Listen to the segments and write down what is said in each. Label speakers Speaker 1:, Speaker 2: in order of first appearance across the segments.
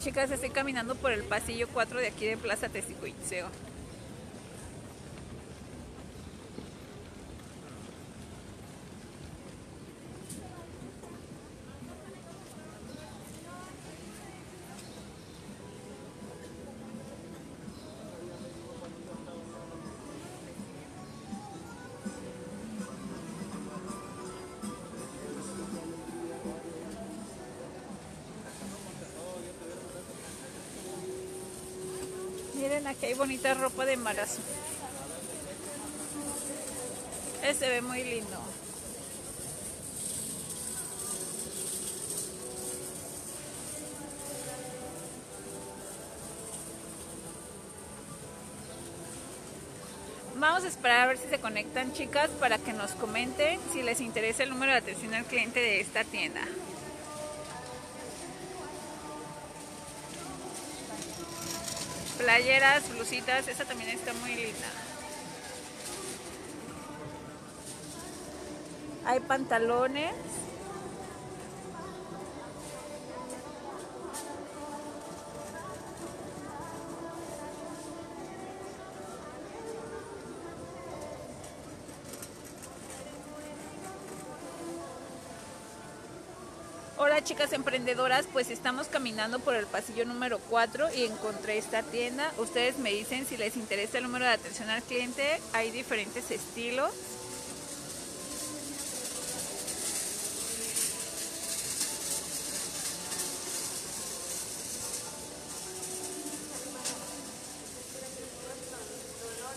Speaker 1: Chicas, estoy caminando por el pasillo 4 de aquí de Plaza Tesicuitzeo. Miren, aquí hay bonita ropa de embarazo. Este ve muy lindo. Vamos a esperar a ver si se conectan chicas para que nos comenten si les interesa el número de atención al cliente de esta tienda. Playeras, blusitas, esta también está muy linda. Hay pantalones. Hola chicas emprendedoras, pues estamos caminando por el pasillo número 4 y encontré esta tienda. Ustedes me dicen si les interesa el número de atención al cliente. Hay diferentes estilos.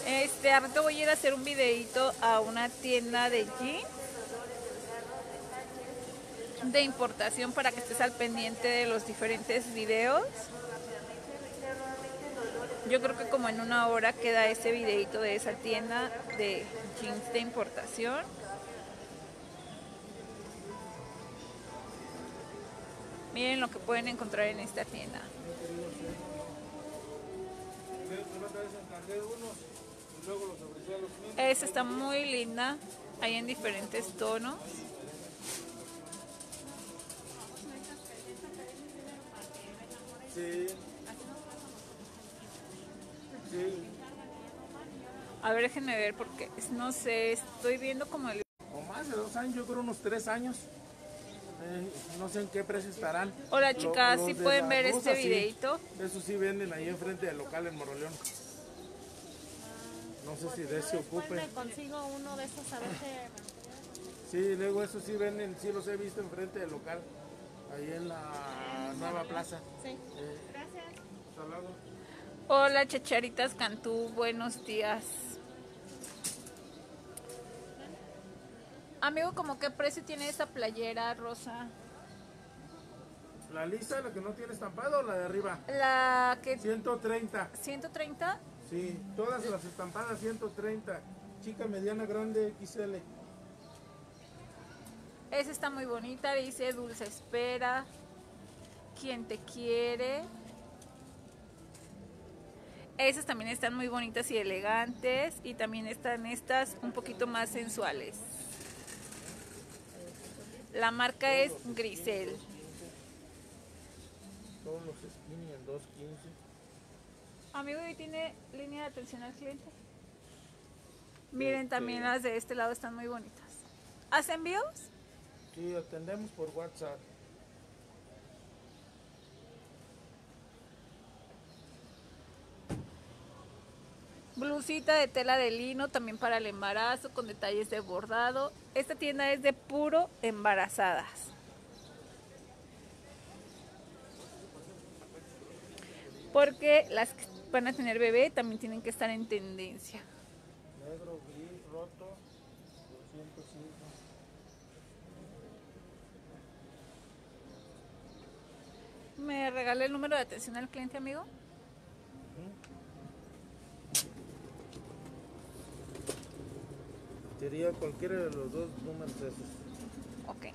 Speaker 1: Este, ahorita voy a ir a hacer un videito a una tienda de jeans de importación para que estés al pendiente de los diferentes videos. Yo creo que como en una hora queda ese videito de esa tienda de jeans de importación. Miren lo que pueden encontrar en esta tienda. Esta está muy linda. Hay en diferentes tonos. A ver, déjenme ver porque no sé, estoy viendo como el...
Speaker 2: O más de dos años, yo creo unos tres años. Eh, no sé en qué precio estarán.
Speaker 1: Hola chicas,
Speaker 2: los
Speaker 1: si
Speaker 2: de
Speaker 1: pueden ver
Speaker 2: rusa,
Speaker 1: este
Speaker 2: sí.
Speaker 1: videito.
Speaker 2: Eso sí venden ahí enfrente del local en Moroleón. No sé si de ese
Speaker 3: Después
Speaker 2: ocupe.
Speaker 3: me consigo uno de esos a ver si...
Speaker 2: Sí, luego eso sí venden, sí los he visto enfrente del local. Ahí en la nueva plaza.
Speaker 3: Sí.
Speaker 2: Eh,
Speaker 3: Gracias.
Speaker 2: hasta luego.
Speaker 1: Hola Chacharitas Cantú, buenos días. Amigo, ¿cómo qué precio tiene esa playera rosa?
Speaker 2: La lisa, la que no tiene estampado, o la de arriba.
Speaker 1: La que...
Speaker 2: 130.
Speaker 1: 130.
Speaker 2: Sí, todas las estampadas 130. Chica, mediana, grande, XL.
Speaker 1: Esa está muy bonita, dice Dulce Espera. ¿Quién te quiere? Esas también están muy bonitas y elegantes. Y también están estas un poquito más sensuales. La marca es Grisel.
Speaker 2: Todos los skinny en 215.
Speaker 1: Amigo, ¿y tiene línea de atención al cliente? Miren, también las de este lado están muy bonitas. ¿Hace envíos?
Speaker 2: Sí, atendemos por WhatsApp.
Speaker 1: Blusita de tela de lino, también para el embarazo, con detalles de bordado. Esta tienda es de puro embarazadas. Porque las que van a tener bebé también tienen que estar en tendencia.
Speaker 2: Negro, gris, roto, 205.
Speaker 1: ¿Me regala el número de atención al cliente, amigo?
Speaker 2: Sería cualquiera de los dos números esos.
Speaker 1: Ok.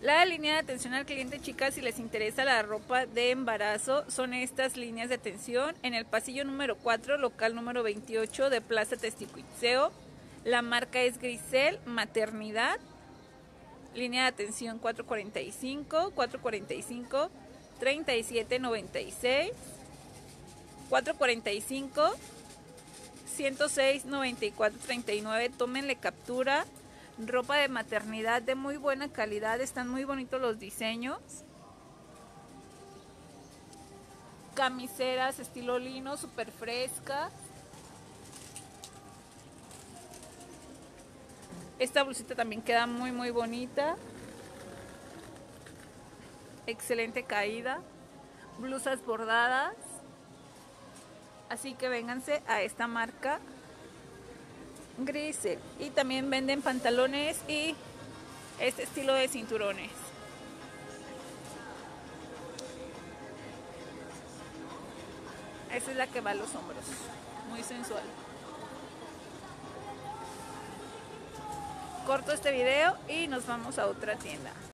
Speaker 1: La línea de atención al cliente, chicas, si les interesa la ropa de embarazo, son estas líneas de atención en el pasillo número 4, local número 28 de Plaza Testicuitseo. La marca es Grisel Maternidad. Línea de atención 445, 445, 3796, 445, 106, 94, 39. Tómenle captura ropa de maternidad de muy buena calidad, están muy bonitos los diseños. Camiseras estilo lino, súper frescas. Esta blusita también queda muy muy bonita. Excelente caída. Blusas bordadas. Así que vénganse a esta marca gris y también venden pantalones y este estilo de cinturones. Esa es la que va a los hombros, muy sensual. Corto este video y nos vamos a otra tienda.